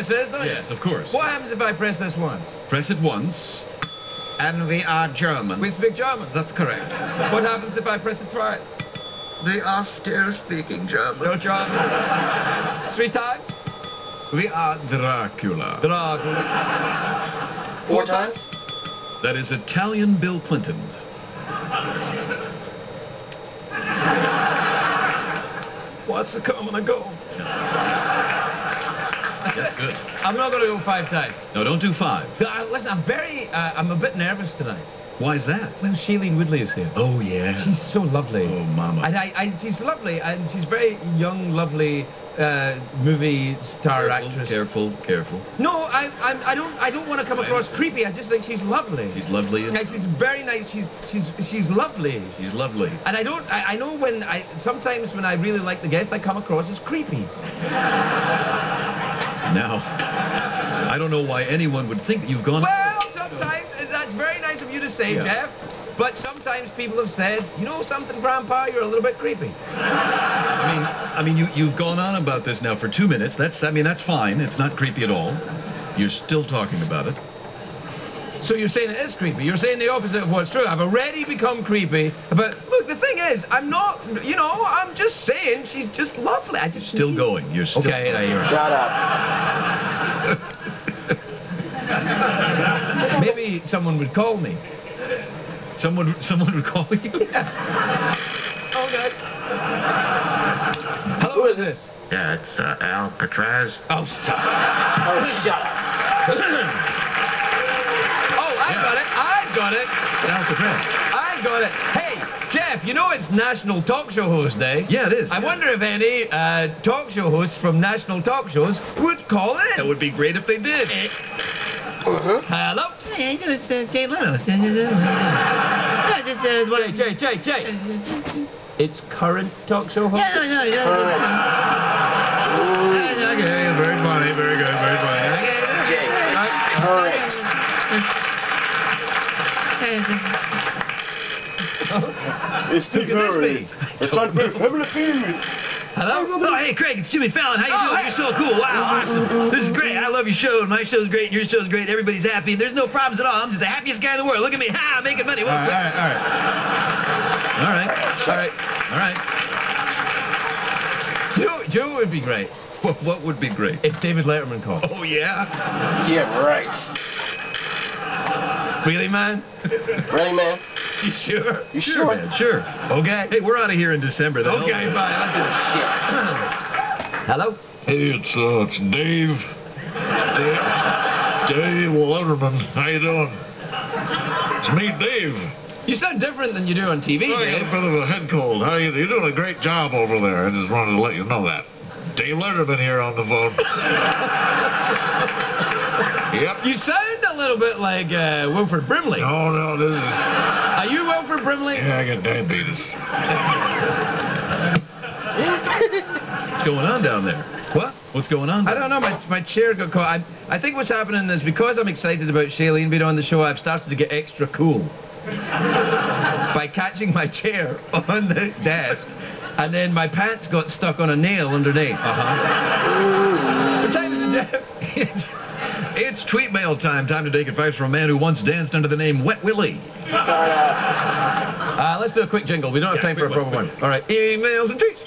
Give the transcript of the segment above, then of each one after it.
this is, don't you? Yes, of course. What happens if I press this once? Press it once, and we are German. We speak German. That's correct. What happens if I press it twice? We are still speaking German. No German. Three times? We are Dracula. Dracula. Four times? That is Italian Bill Clinton. What's the coming and go? That's good. I'm not going to go five times. No, don't do five. Uh, listen, I'm very, uh, I'm a bit nervous tonight. Why is that? Well, Shailene Woodley is here. Oh, yeah. She's so lovely. Oh, mama. And I, I, she's lovely, and she's very young, lovely uh, movie star careful, actress. Careful, careful. No, I, I'm, I don't, I don't want to come I across understand. creepy. I just think she's lovely. She's lovely. Yeah, she's very nice. She's, she's, she's lovely. She's lovely. And I don't, I, I know when I, sometimes when I really like the guest, I come across as creepy. Now, I don't know why anyone would think that you've gone. Well, sometimes uh, that's very nice of you to say, Yeah. Jeff. But sometimes people have said, you know something, Grandpa, you're a little bit creepy. I mean, I mean, you you've gone on about this now for two minutes. That's, I mean, that's fine. It's not creepy at all. You're still talking about it. So you're saying it is creepy. You're saying the opposite of what's true. I've already become creepy. But look, the thing is, I'm not, you know, I'm just saying she's just lovely. I just Still going. You're still. Okay, now you're Shut up. Maybe someone would call me. Someone, someone would call you. Okay. Hello, who is this? Yeah, it's uh, Alcatraz. Oh, stop. Oh, shut up. oh, I Yeah. got it. I got it. I got it. Hey, Jeff, you know it's National Talk Show Host Day. Yeah, it is. I wonder if any uh, talk show hosts from national talk shows would call in. That would be great if they did. Uh-huh. Hello? Hey, how you doing? It's uh, Jay Leno. It's, uh, uh, just, uh, what- Jay, Jay, Jay, Jay. It's current talk show host. Yeah, no, no, no. Current. no, Okay, very funny, very good, very funny. Jay, it's current. It's Who could this be? It's time to family feud. Hello? Oh, hey, Craig, it's Jimmy Fallon. How you Oh, doing? hey. You're so cool. Wow, awesome. This is great. I love your show, and my show's great, and your show's great. Everybody's happy, there's no problems at all. I'm just the happiest guy in the world. Look at me. Ha, I'm making money. All right, all right, all right. All right. All right. All right. Joe, Joe would be great What, what would be great? if David Letterman called. Oh, yeah? Yeah, right. Really, man? Really, man? You sure? You Sure, sure? man, sure. Okay. Hey, we're out of here in December. though. Okay, bye. Let's do this. Shit. Hello? Hey, it's uh, it's Dave. Dave, Dave Letterman. How you doing? It's me, Dave. You sound different than you do on TV, Oh, I got a bit of a head cold. How you? You're doing a great job over there. I just wanted to let you know that. Dave Letterman here on the phone. yep. You sound a little bit like uh, Wilford Brimley. No, no, this is. Are you Wilford Brimley? Yeah, I got diabetes. What's going on down there? What? What's going on? I don't know. My, my chair got caught. I, I think what's happening is because I'm excited about Shailene being on the show, I've started to get extra cool by catching my chair on the desk, and then my pants got stuck on a nail underneath. Uh-huh. What time is it? It's, it's tweet mail time. Time to take advice from a man who once danced under the name Wet Willie. Uh, let's do a quick jingle. We don't have Yeah, time for a proper one, one. All right. Emails and tweets.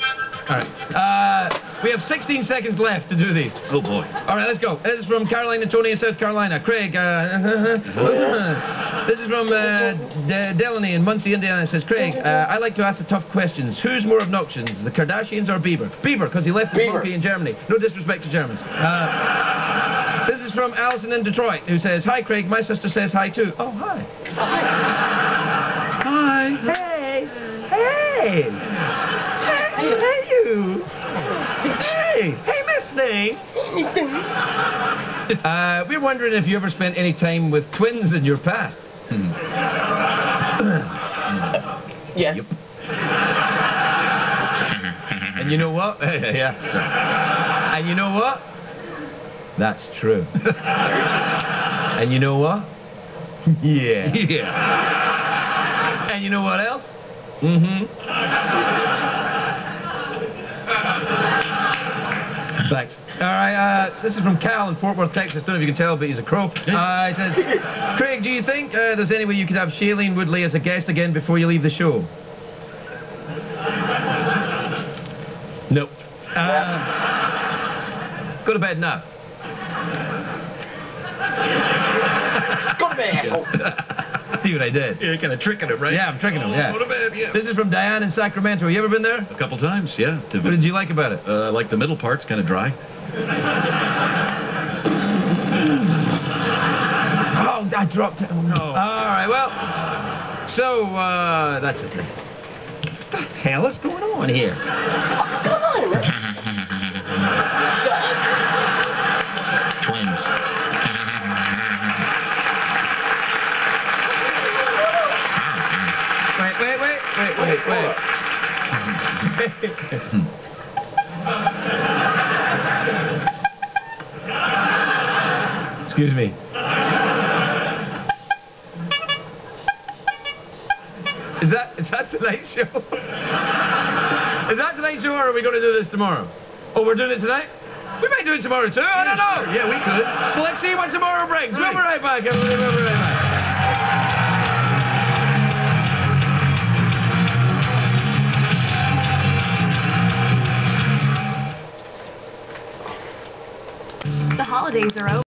All right. Uh, we have 16 seconds left to do these. Oh, boy. All right, let's go. This is from Carolina Tony in South Carolina. Craig, uh, this is from uh, D- Delaney in Muncie, Indiana. It says, Craig, uh, I like to ask the tough questions. Who's more obnoxious, the Kardashians or Bieber? Bieber, because he left his Bieber. monkey in Germany. No disrespect to Germans. Is from Alison in Detroit, who says, Hi, Craig. My sister says hi, too. Oh, hi. Hi. Hey. Hey. Hey, hey, you. Hey. Hey, Miss Thing. Uh, we're wondering if you ever spent any time with twins in your past. Yes. And you know what? yeah. And you know what? That's true. and you know what? Yeah. Yeah. And you know what else? Mm-hmm. Thanks. All right, uh, this is from Cal in Fort Worth, Texas. Don't know if you can tell, but he's a crow. Uh, he says, Craig, do you think uh, there's any way you could have Shailene Woodley as a guest again before you leave the show? Nope. Uh, go to bed now. Go to bed, asshole. See what I did? You're kind of tricking him, right? Yeah, I'm tricking him, yeah. Go to bed, yeah. This is from Diane in Sacramento. Have you ever been there? A couple times, yeah. To- What did you like about it? Uh, like the middle part's kind of dry. Oh, I dropped it. Oh, no. All right, well, so, uh, that's it. What the hell is going on here? What's going on, man? Shut up. Twins. Wait, wait, wait, wait. Excuse me. Is that is that tonight's show? is that tonight's show, or are we going to do this tomorrow? Oh, we're doing it tonight. We might do it tomorrow too. I don't know. Yeah, we could. Well, let's see what tomorrow brings. We'll be Right. right back. everybody. We'll be right back. Holidays are over.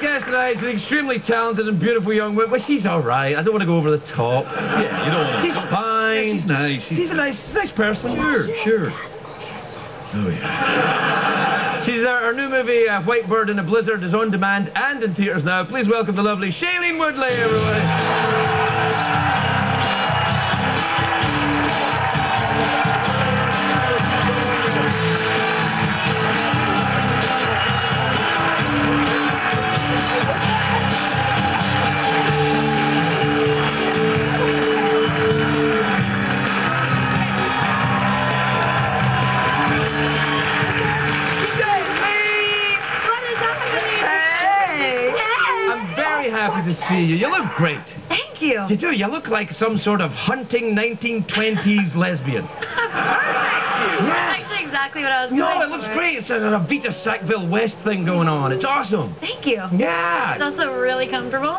Guest tonight is an extremely talented and beautiful young woman. Well, she's all right. I don't want to go over the top. Yeah, you don't want to. She's fine. She's nice. She's, She's a nice, nice person. sure, sure. Oh yeah. She's our, our new movie, uh, White Bird in a Blizzard, is on demand and in theaters now. Please welcome the lovely Shailene Woodley, everybody. See you. You look great. Thank you. You do. You look like some sort of hunting 1920s lesbian. That's actually exactly what I was No, it looks for. great. It's a, a Vita Sackville West thing going on. It's awesome. Thank you. Yeah. It's also really comfortable.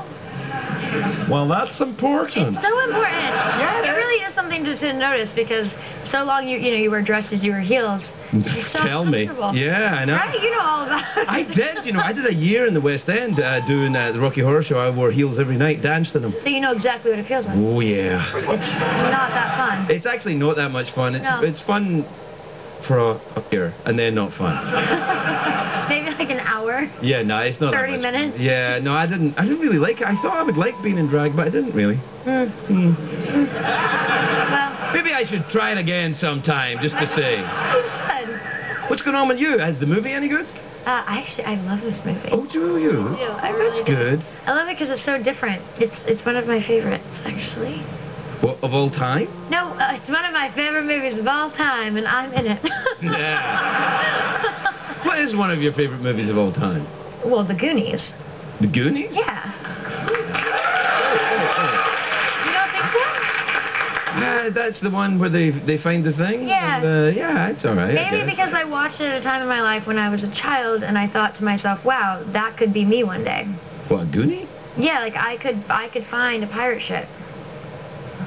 Well, that's important. It's so important. Yeah, it really is something to, to notice because so long you you know you were dressed as you were heels. So Tell me. Yeah, I know. Right, you know all about it. I did, you know, I did a year in the West End uh, doing uh, the Rocky Horror Show. I wore heels every night, danced in them. So you know exactly what it feels like. Oh yeah. It's not that fun. It's actually not that much fun. It's No. it's fun for a, a year and then not fun. Maybe like an hour. Yeah, no, it's not. that 30 much minutes? Fun. Yeah, no, I didn't. I didn't really like it. I thought I would like being in drag, but I didn't really. Mm. Hmm. Well, Maybe I should try it again sometime just to see. What's going on with you? Is the movie any good? Uh, I actually I love this movie. Oh, do you? I do. I really That's do. good. I love it because it's so different. It's it's one of my favorites actually. What, of all time? No, uh, it's one of my favorite movies of all time, and I'm in it. Yeah. What is one of your favorite movies of all time? well, The Goonies. The Goonies? Yeah. You don't think so? Uh, that's the one where they they find the thing. Yeah. And, uh, yeah, it's all right. Maybe because I watched it at a time in my life when I was a child, and I thought to myself, "Wow, that could be me one day." What Goonie? Yeah, like I could I could find a pirate ship.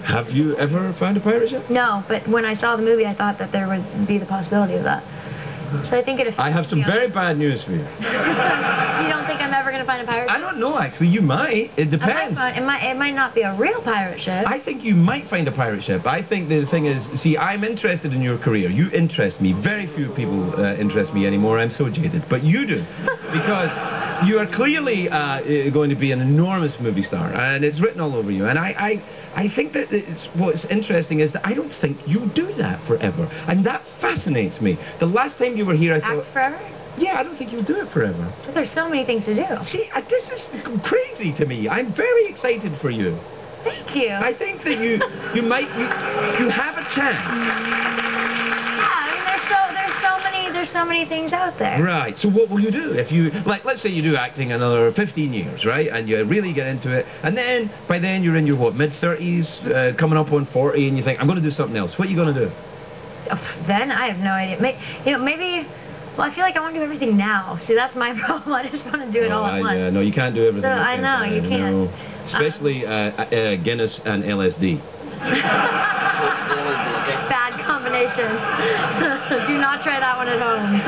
Have you ever found a pirate ship? No, but when I saw the movie, I thought that there would be the possibility of that. So I think it. I have some me very bad news for you. you don't think I'm ever gonna find a pirate ship? I don't know actually. You might. It I might depends. find, it might it might not be a real pirate ship. I think you might find a pirate ship. I think the thing is, see, I'm interested in your career. You interest me. Very few people uh, interest me anymore. I'm so jaded, but you do, because you are clearly uh, uh, going to be an enormous movie star, and it's written all over you. And I, I, I think that it's, what's interesting is that I don't think you do that forever, and that fascinates me. The last time you were here, I Act thought, forever? Yeah, I don't think you'll do it forever. But there's so many things to do. See, uh, this is crazy to me. I'm very excited for you. Thank you. I think that you, you might, you, you have a chance. yeah, I mean, there's so there's so many there's so many things out there. Right. So what will you do if you like? Let's say you do acting another 15 years, right? And you really get into it, and then by then you're in your what mid 30s, uh, coming up on 40, and you think I'm going to do something else. What are you going to do? Then I have no idea. May, you know, maybe. Well, I feel like I want to do everything now. See, that's my problem. I just want to do it all Oh, at I- once. yeah, no, you can't do everything. So, I know, you can't. no. Especially uh, uh, Guinness and LSD. Bad combination. do not try that one at home.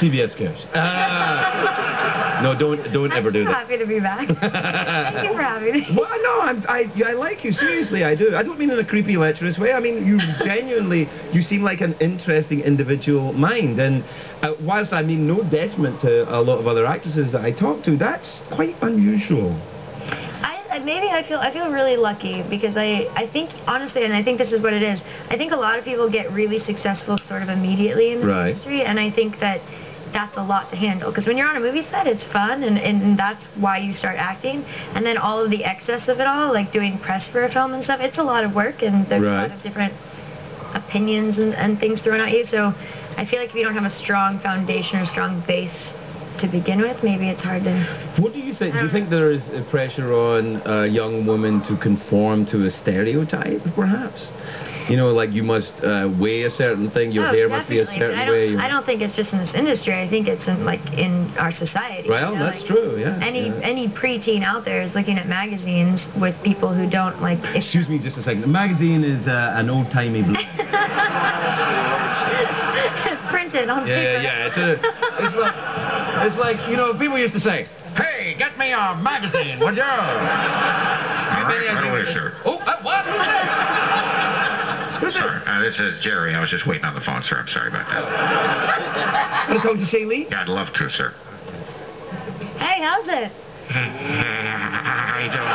CBS cares. Ah. no, don't don't ever do that. I'm that. happy to be back. Thank you for having me. Well, no, I'm, I, I like you. Seriously, I do. I don't mean in a creepy, lecherous way. I mean, you genuinely, you seem like an interesting individual mind. And uh, whilst I mean no detriment to a lot of other actresses that I talk to, that's quite unusual. Maybe I feel I feel really lucky because I I think honestly, and I think this is what it is. I think a lot of people get really successful sort of immediately in the Right. industry, and I think that that's a lot to handle because when you're on a movie set, it's fun, and, and that's why you start acting. And then all of the excess of it all, like doing press for a film and stuff, it's a lot of work, and there's a lot of different opinions and, and things thrown at you. So I feel like if you don't have a strong foundation or strong base to begin with, maybe it's hard to. What do you think? Do you think there is uh, pressure on uh, young women to conform to a stereotype, perhaps? You know, like you must uh, weigh a certain thing, your Oh, hair must be a certain I way. I don't think it's just in this industry. I think it's in like in our society. Well, you know, that's like, true, yeah, Any yeah. any preteen out there is looking at magazines with people who don't like. Excuse me just a second. The magazine is uh, an old-timey blue. printed on Yeah, paper. yeah, yeah. It's, a, it's like, it's like you know, people used to say, "Hey, get me a magazine, would you?" All right, right away, sir. Oh, uh, what? Who's this? Uh, this is Jerry. I was just waiting on the phone, sir. I'm sorry about that. Want to talk to Shailene? Yeah, I'd love to, sir. Hey, how's it? How you doing?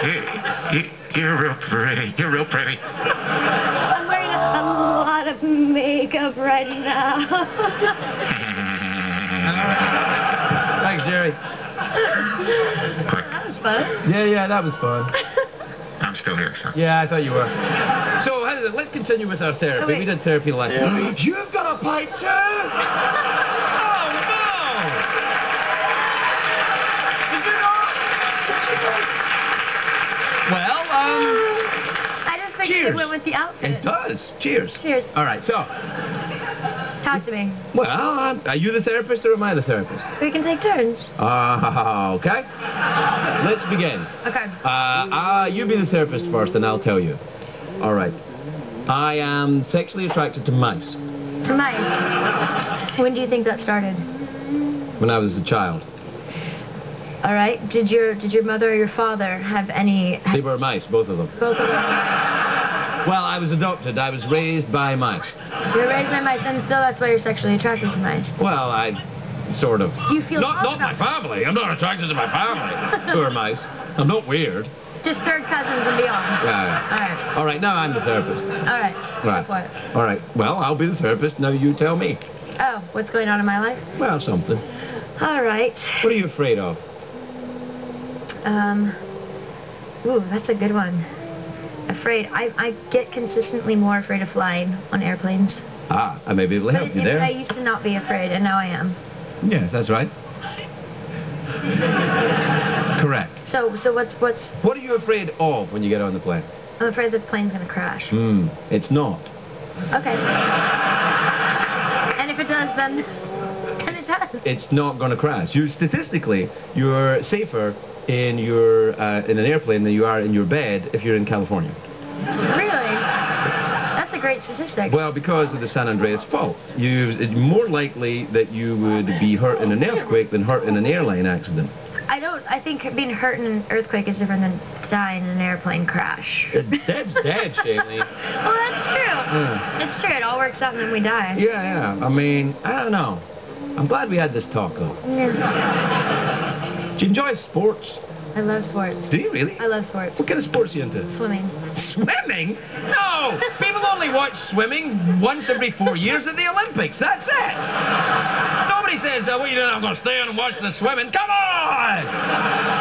You, you, you're real pretty. You're real pretty. I'm wearing a, a lot of makeup right now. Thanks, Jerry. that was fun. Yeah, yeah, that was fun. I'm still here, sir. Yeah, I thought you were. So, how did it- let's continue with our therapy. Oh, we did therapy last night. You've got a pipe too? Oh, no! Did you not? Did you not? Well, um, I just figured Cheers. it went with the outfit. it does. Cheers. Cheers. All right, so, Talk to me. well, um, are you the therapist or am I the therapist? We can take turns. Uh, okay. Let's begin. Okay. Uh, uh, you be the therapist first, and I'll tell you. All right. I am sexually attracted to mice To mice. When do you think that started? when I was a child. All right. Did your did your mother or your father have any? They were mice, both of them. Both of them. were Well, I was adopted. I was raised by mice. You're raised by mice, and so that's why you're sexually attracted to mice. Well, I sort of. Do you feel Not, not my family. I'm not attracted to my family. Who are mice? I'm not weird. Just third cousins and beyond. Yeah. All right. All right, now I'm the therapist. All right. Right. Go for. All right. Well, I'll be the therapist. Now you tell me. Oh, what's going on in my life? Well, something. All right. What are you afraid of? Um. Ooh, that's a good one. Afraid. I I get consistently more afraid of flying on airplanes. Ah, I may be able to But help it, you there. I used to not be afraid, and now I am. Yes, that's right. Correct. So so what's what's? What are you afraid of when you get on the plane? I'm afraid the plane's gonna crash. Hmm, it's not. Okay. And if it does, then then it does. It's not going to crash. You statistically, you're safer in your uh, in an airplane than you are in your bed if you're in California. Really? That's a great statistic. Well, because of the San Andreas Fault, you it's more likely that you would be hurt in an earthquake than hurt in an airline accident. I don't. I think being hurt in an earthquake is different than dying in an airplane crash. That's dead, Shaylee. Well, that's true. Yeah. It's true. It all works out and then we die. Yeah, yeah. I mean, I don't know. I'm glad we had this talk, though. Yeah. Do you enjoy sports? I love sports. Do you really? I love sports. What kind of sports are you into? Swimming. Swimming? No! People only watch swimming once every four years at the Olympics. That's it. Nobody says, uh, what are you doing? I'm going to stay on and watch the swimming. Come on!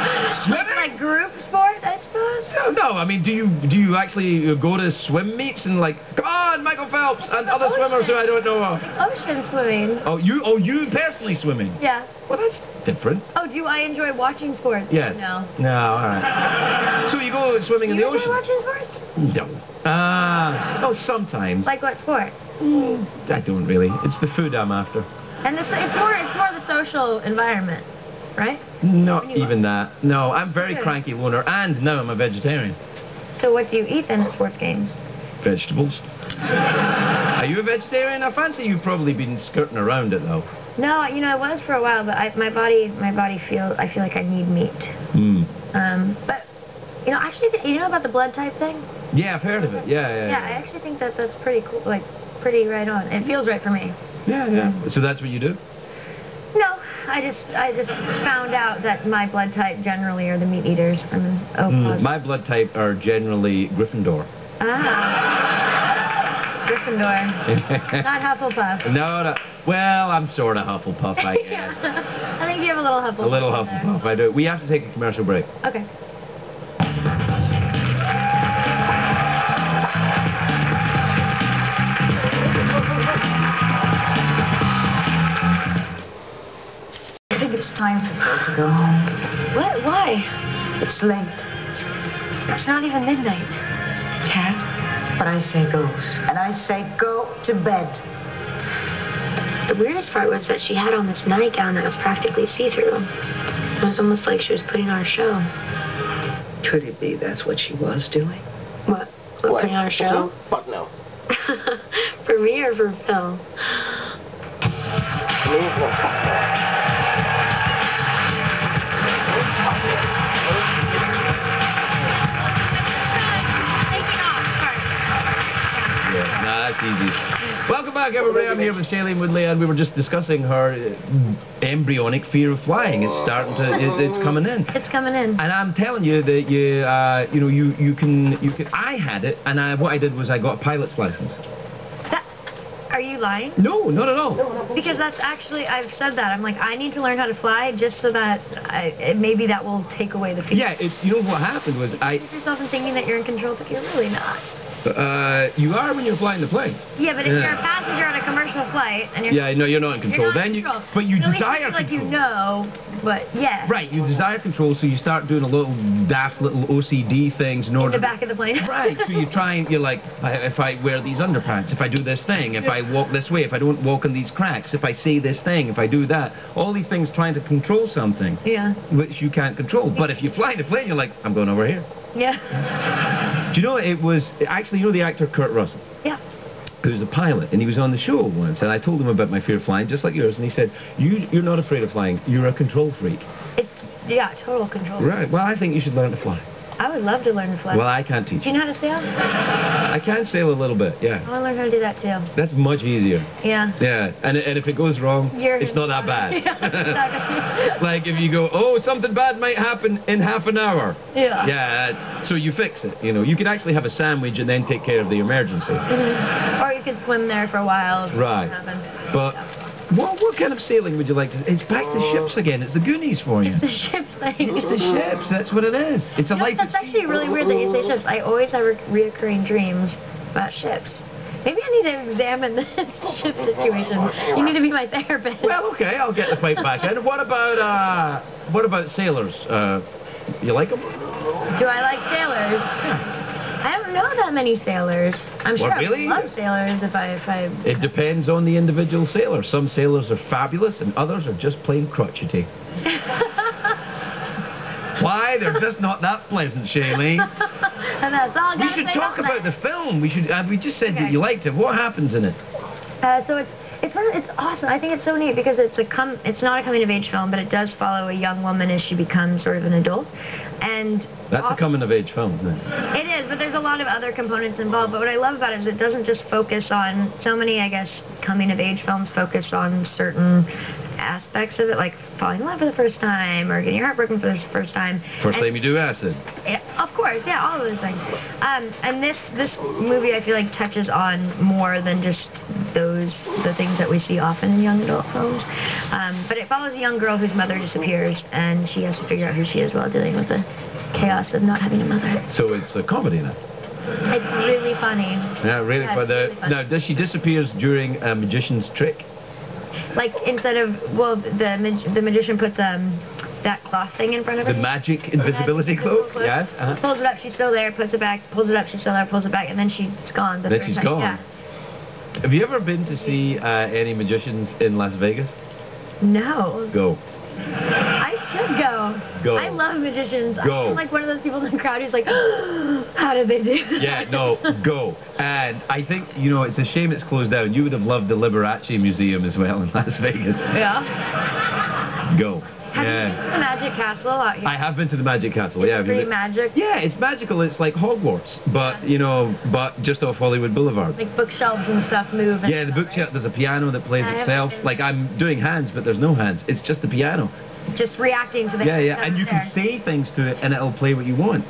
Swimming? Like group sport, I suppose. No, no. I mean, do you do you actually uh, go to swim meets and like, come on, Michael Phelps and other swimmers who I don't know of? Ocean swimming. Oh, you oh you personally swimming? Yeah. Well, that's different. Oh, do I enjoy watching sports? Yes. No. No. All right. So you go swimming in the you the enjoy ocean? watching sports? No. Ah. oh, sometimes. Like what sport? I don't really. It's the food I'm after. And this, it's more it's more the social environment, right? Not even that. No, I'm very Good. cranky loner, and now I'm a vegetarian. So what do you eat then at sports games? Vegetables. Are you a vegetarian? I fancy you've probably been skirting around it though. No, you know I was for a while, but I, my body my body feel I feel like I need meat. Hmm. Um, but you know actually you know about the blood type thing? Yeah, I've heard of it. Yeah, yeah. Yeah, I actually think that that's pretty cool. Like pretty right on. It feels right for me. Yeah, yeah. So that's what you do? No, I just I just found out that my blood type generally are the meat eaters. I'm an O Mm, my blood type are generally Gryffindor. Ah. Gryffindor. Not Hufflepuff. no, no. Well, I'm sort of Hufflepuff, I guess. yeah. I think you have a little Hufflepuff. A little. Hufflepuff, I do. We have to take a commercial break. Okay. Time for Phil to go home. What? Why? It's late, It's not even midnight. Cat. But I say goes. And I say go to bed. The weirdest part was that she had on this nightgown that was practically see-through. It was almost like she was putting on a show. Could it be that's what she was doing? What? What? Putting on a show? Fuck no. for me or for Phil? Yeah, nah, that's easy. Welcome back, everybody. I'm here with Shailene Woodley, and we were just discussing her uh, embryonic fear of flying. It's starting to, it, it's coming in. It's coming in. And I'm telling you that you, uh, you know, you, you can, you can. I had it, and I, what I did was I got a pilot's license. Are you lying? No, not at all. Because that's actually, I've said that. I'm like, I need to learn how to fly just so that I, maybe that will take away the fear. Yeah, it's, you know what happened was I, Keep yourself in thinking that you're in control, but you're really not. Uh, you are when you're flying the plane. Yeah, but if you're a passenger on a commercial flight and you're Yeah, no, you're not in control. not then in you, control. but you at least desire feel like control. you know, but yeah. Right, you desire control, so you start doing a little daft little OCD things in In order. the back of the plane. Right, so you try and you're like, if I wear these underpants, if I do this thing, if I walk this way, if I don't walk in these cracks, if I say this thing, if I do that, all these things trying to control something Yeah. which you can't control. But if you fly the plane, you're like, I'm going over here. Yeah. Do you know it was actually you know the actor Kurt Russell, Yeah. who's a pilot, and he was on the show once, and I told him about my fear of flying, just like yours, and he said, you you're not afraid of flying, you're a control freak. It's yeah, total control. Right. Well, I think you should learn to fly. I would love to learn to fly. Well, I can't teach Do you. you know how to sail? I can sail a little bit, yeah. I want to learn how to do that too. That's much easier. Yeah. Yeah, and, and if it goes wrong, You're it's not that bad. Yeah. like if you go, oh, something bad might happen in half an hour. Yeah. Yeah, so you fix it. You know, you could actually have a sandwich and then take care of the emergency. Mhm. Or you could swim there for a while. Right. something happened. What what kind of sailing would you like to? It's back to ships again. It's the Goonies for you. It's a ship's thing. It's the ships. That's what it is. It's a You know, life. that's at sea. actually really weird that you say ships. I always have re- reoccurring dreams about ships. Maybe I need to examine this ship situation. You need to be my therapist. Well, okay, I'll get the pipe back in. What about uh, what about sailors? Uh, you like them? Do I like sailors? I don't know that many sailors. I'm sure What, I love sailors if I if I. It depends on the individual sailor. Some sailors are fabulous, and others are just plain crotchety. Why? They're just not that pleasant, Shailene. and that's all We should talk about about the film. We should. Uh, we just said that you liked it. What happens in it? Uh, so it's it's one it's awesome. I think it's so neat because it's a come it's not a coming of age film, but it does follow a young woman as she becomes sort of an adult, and That's a coming of age film. Isn't it? It is, but there's a lot of other components involved. But what I love about it is it doesn't just focus on so many, I guess, coming of age films focus on certain aspects of it, like falling in love for the first time or getting your heart broken for the first time. First And- time you do acid. yeah, of course, yeah, all of those things. Um, and this this movie, I feel like touches on more than just those the things that we see often in young adult films. Um, but it follows a young girl whose mother disappears, and she has to figure out who she is while dealing with the chaos of not having a mother. So it's a comedy now. It's really funny. Yeah, really. Yeah, the, really now, does she disappears during a magician's trick? Like instead of well, the mag- the magician puts um that cloth thing in front of her. The magic invisibility cloak? Yes. Uh-huh. Pulls it up, she's still there. Puts it back. Pulls it up, she's still there. Pulls it back, and then she's gone. The Then she's time. gone. Yeah. Have you ever been to see uh, any magicians in Las Vegas? No. Go. I should go. Go. I love magicians. Go. I'm like one of those people in the crowd who's like, how did they do that? Yeah, no, go. And I think, you know, it's a shame it's closed down. You would have loved the Liberace Museum as well in Las Vegas. Yeah. Go. Have you been to the Magic Castle out here? I have been to the Magic Castle. yeah. Pretty magic. Yeah, it's magical. It's like Hogwarts, but you know, but just off Hollywood Boulevard. Like bookshelves and stuff move. And Yeah, the bookshelf. There's a piano that plays I itself. Like I'm doing hands, but there's no hands. It's just the piano. Just reacting to the. Yeah, yeah, and you can say things to it, and it'll play what you want.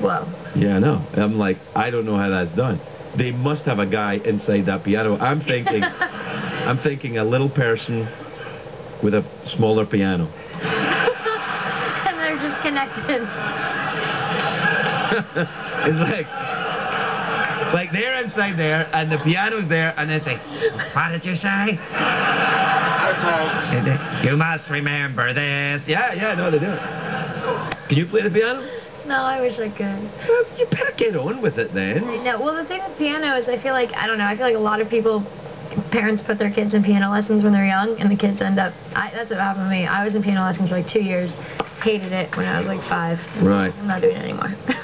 Whoa. Yeah, I know. I'm like, I don't know how that's done. They must have a guy inside that piano. I'm thinking, I'm thinking a little person with a smaller piano. and they're just connected. It's like, like they're inside there, and the piano's there, and they say, "What did you say?" You must remember this. Yeah, yeah, no, they do it. Can you play the piano? No, I wish I could. Well, you better get on with it then. I know. Well, the thing with piano is, I feel like I don't know. I feel like a lot of people, parents put their kids in piano lessons when they're young, and the kids end up. I, that's what happened to me. I was in piano lessons for like two years. Hated it when I was like five. Right. I'm not doing it anymore.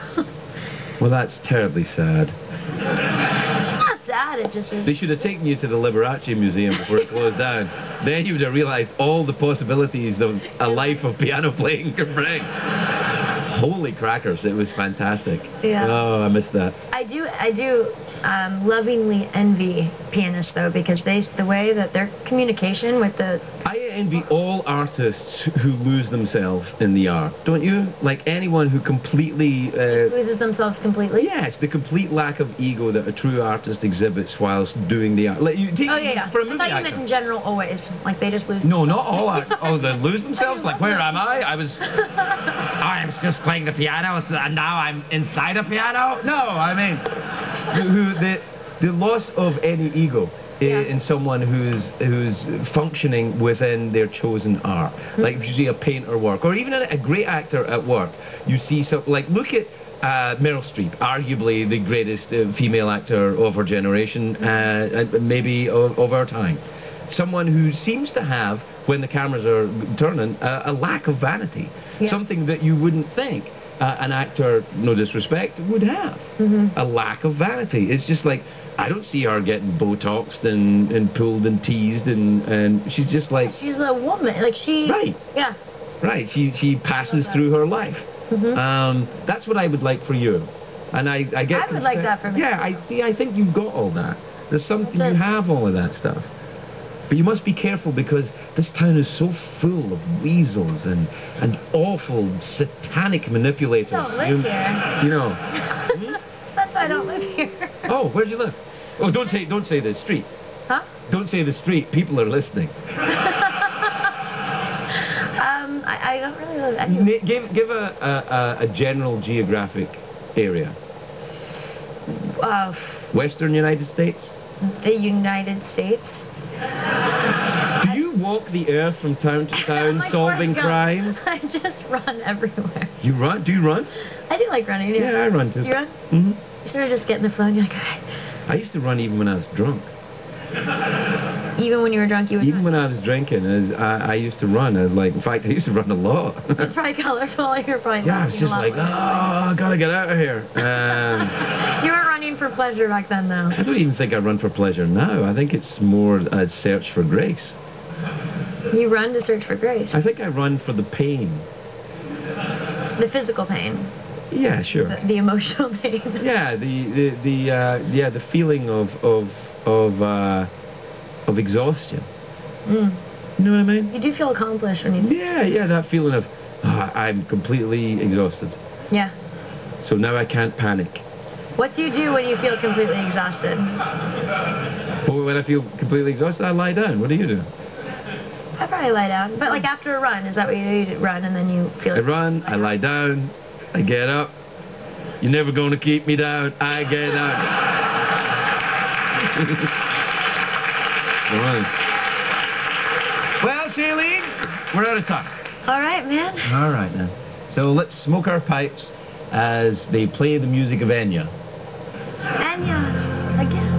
Well, that's terribly sad. it's not sad. It just is. They should have taken you to the Liberace Museum before it closed down. Then you would have realized all the possibilities that a life of piano playing can bring. Holy crackers, it was fantastic. Yeah. Oh, I missed that. I do. I do um, lovingly envy pianists though because they the way that their communication with the I envy all artists who lose themselves in the art, don't you? Like anyone who completely. Uh, loses themselves completely. Yes, the complete lack of ego that a true artist exhibits whilst doing the art. Like you take Oh yeah, yeah. for a I movie thought you actor. meant in general always. Like they just lose. No, not all art. Oh, they lose themselves. Like where am I? I was. I was just playing the piano, and now I'm inside a piano. No, I mean, who, the the loss of any ego. Yeah. In someone who's who's functioning within their chosen art, Mm-hmm. like if you see a painter work, or even a, a great actor at work, you see some like look at uh, Meryl Streep, arguably the greatest uh, female actor of her generation, uh, and maybe of, of our time someone who seems to have, when the cameras are turning, a, a lack of vanity. Yeah. Something that you wouldn't think uh, an actor, no disrespect, would have. A lack of vanity. It's just like, I don't see her getting Botoxed and, and pulled and teased, and, and she's just like, She's a woman. Like she. Right. Yeah. right, she, she passes through her life. Um, that's what I would like for you. And I, I get I would like that for me. Yeah, I see. I think you've got all that. There's something you have all of that stuff. But you must be careful because this town is so full of weasels and, and awful satanic manipulators. Don't live you, here. You know. That's why I don't live here. Oh, where do you live? Oh, don't say don't say the street. Huh? Don't say the street. People are listening. Um, I, I don't really live anywhere. Give give a, a, a, a general geographic area. Uh, Western United States. the United States. Do you walk the earth from town to town like solving crimes? I just run everywhere. You run? Do you run? I do like running. Yeah, I run too. Do you run? Mm hmm You sort of just get in the flow and you're like, okay. I used to run even when I was drunk. Even when you were drunk, you would Even run. when I was drinking, I, I used to run. I, like, in fact, I used to run a lot. It's probably colorful. You're probably yeah, I was just like, oh. I gotta get out of here. Um, You for pleasure back then, though. I don't even think I run for pleasure now. I think it's more a search for grace. You run to search for grace. I think I run for the pain. The physical pain, Yeah, sure. the, the emotional pain. Yeah, the the, the uh, yeah the feeling of of of uh, of exhaustion. Mm. You know what I mean? You do feel accomplished when you. Yeah, yeah, that feeling of ah, I'm completely exhausted. Yeah. So now I can't panic. What do you do when you feel completely exhausted? But when I feel completely exhausted, I lie down. What do you do? I probably lie down. But like after a run, is that what you do? You run and then you feel. I run, I lie down, I get up. You're never going to keep me down. I get up. All right. Well, Shailene, we're out of time. All right, man. All right, then. So let's smoke our pipes as they play the music of Enya. Anya, again.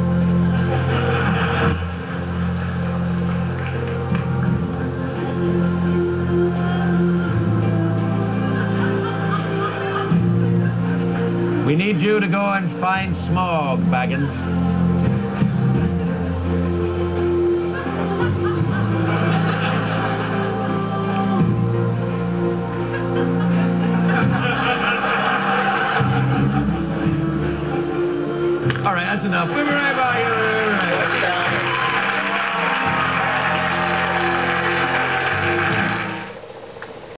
We need you to go and find Smaug, Baggins. That's enough. We'll be right back.